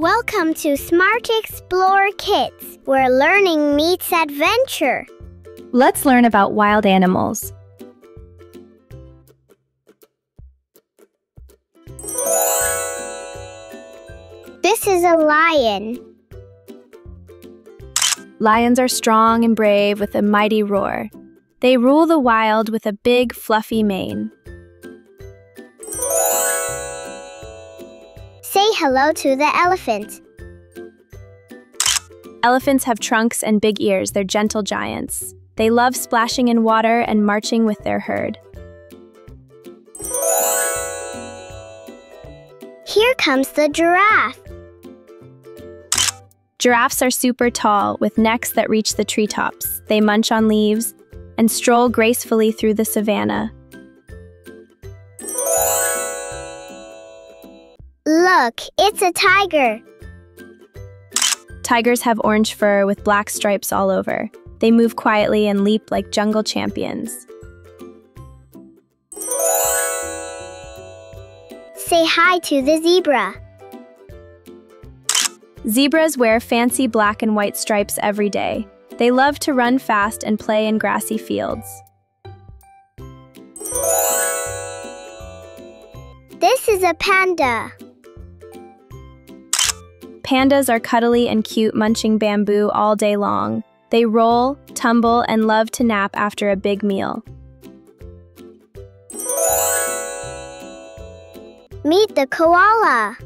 Welcome to Smart Explorer Kids, where learning meets adventure. Let's learn about wild animals. This is a lion. Lions are strong and brave with a mighty roar. They rule the wild with a big, fluffy mane. Hello to the elephant. Elephants have trunks and big ears. They're gentle giants. They love splashing in water and marching with their herd. Here comes the giraffe. Giraffes are super tall, with necks that reach the treetops. They munch on leaves and stroll gracefully through the savannah. Look, it's a tiger. Tigers have orange fur with black stripes all over. They move quietly and leap like jungle champions. Say hi to the zebra. Zebras wear fancy black and white stripes every day. They love to run fast and play in grassy fields. This is a panda. Pandas are cuddly and cute, munching bamboo all day long. They roll, tumble, and love to nap after a big meal. Meet the koala.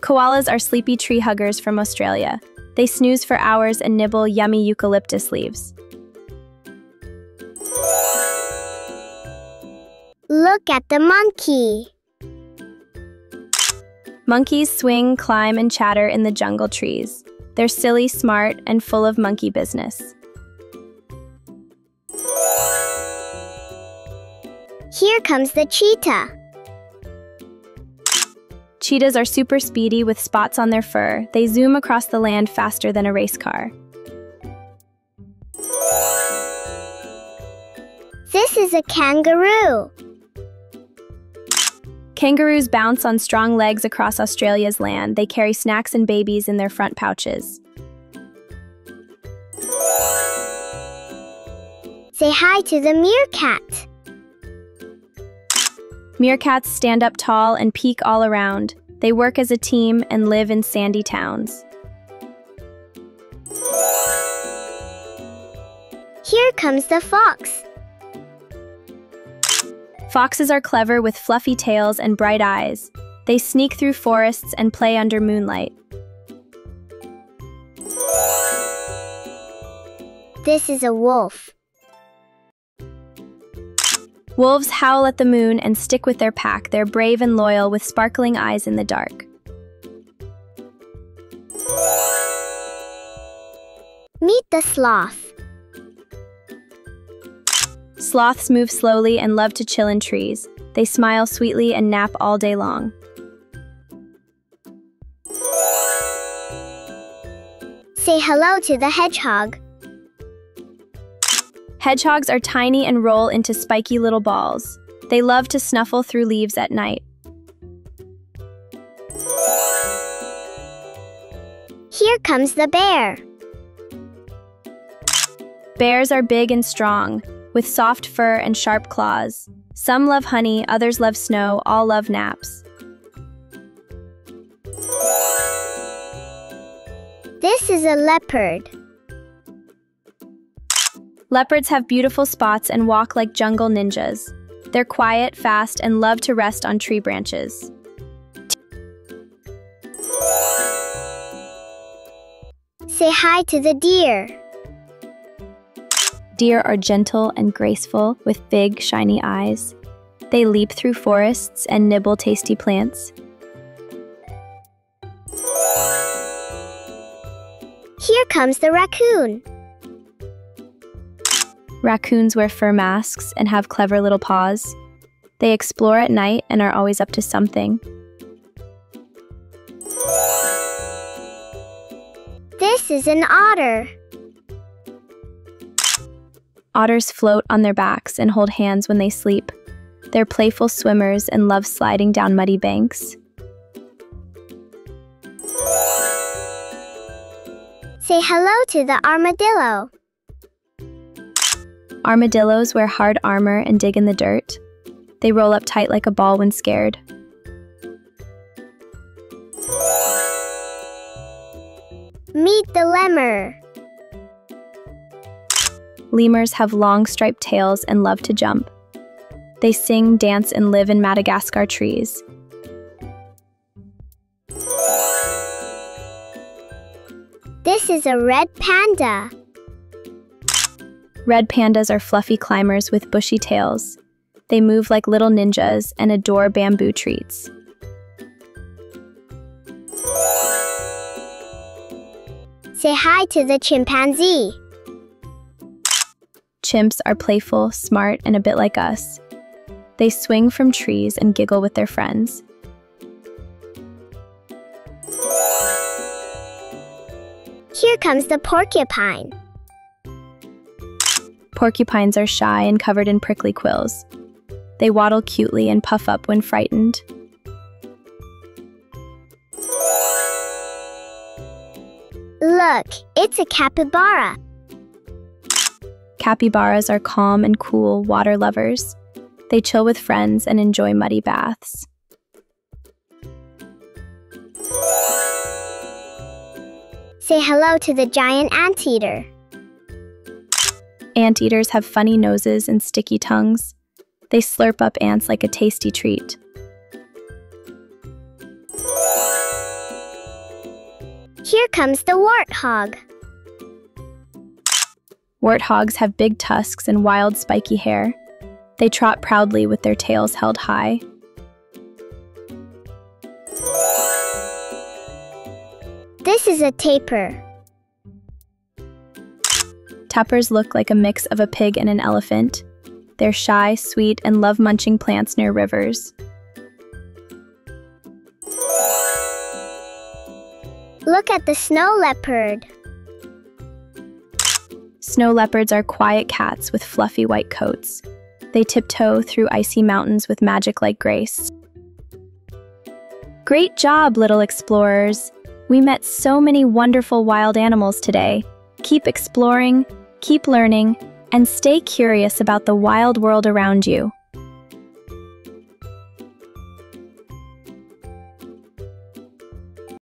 Koalas are sleepy tree huggers from Australia. They snooze for hours and nibble yummy eucalyptus leaves. Look at the monkey. Monkeys swing, climb, and chatter in the jungle trees. They're silly, smart, and full of monkey business. Here comes the cheetah. Cheetahs are super speedy with spots on their fur. They zoom across the land faster than a race car. This is a kangaroo. Kangaroos bounce on strong legs across Australia's land. They carry snacks and babies in their front pouches. Say hi to the meerkat. Meerkats stand up tall and peek all around. They work as a team and live in sandy towns. Here comes the fox. Foxes are clever with fluffy tails and bright eyes. They sneak through forests and play under moonlight. This is a wolf. Wolves howl at the moon and stick with their pack. They're brave and loyal with sparkling eyes in the dark. Meet the sloth. Sloths move slowly and love to chill in trees. They smile sweetly and nap all day long. Say hello to the hedgehog. Hedgehogs are tiny and roll into spiky little balls. They love to snuffle through leaves at night. Here comes the bear. Bears are big and strong, with soft fur and sharp claws. Some love honey, others love snow, all love naps. This is a leopard. Leopards have beautiful spots and walk like jungle ninjas. They're quiet, fast, and love to rest on tree branches. Say hi to the deer. Deer are gentle and graceful with big, shiny eyes. They leap through forests and nibble tasty plants. Here comes the raccoon. Raccoons wear fur masks and have clever little paws. They explore at night and are always up to something. This is an otter. Otters float on their backs and hold hands when they sleep. They're playful swimmers and love sliding down muddy banks. Say hello to the armadillo. Armadillos wear hard armor and dig in the dirt. They roll up tight like a ball when scared. Meet the lemur. Lemurs have long striped tails and love to jump. They sing, dance, and live in Madagascar trees. This is a red panda. Red pandas are fluffy climbers with bushy tails. They move like little ninjas and adore bamboo treats. Say hi to the chimpanzee. Chimps are playful, smart, and a bit like us. They swing from trees and giggle with their friends. Here comes the porcupine. Porcupines are shy and covered in prickly quills. They waddle cutely and puff up when frightened. Look, it's a capybara. Capybaras are calm and cool water lovers. They chill with friends and enjoy muddy baths. Say hello to the giant anteater. Anteaters have funny noses and sticky tongues. They slurp up ants like a tasty treat. Here comes the warthog. Warthogs have big tusks and wild spiky hair. They trot proudly with their tails held high. This is a tapir. Tapirs look like a mix of a pig and an elephant. They're shy, sweet, and love munching plants near rivers. Look at the snow leopard. Snow leopards are quiet cats with fluffy white coats. They tiptoe through icy mountains with magic like grace. Great job, little explorers! We met so many wonderful wild animals today. Keep exploring, keep learning, and stay curious about the wild world around you.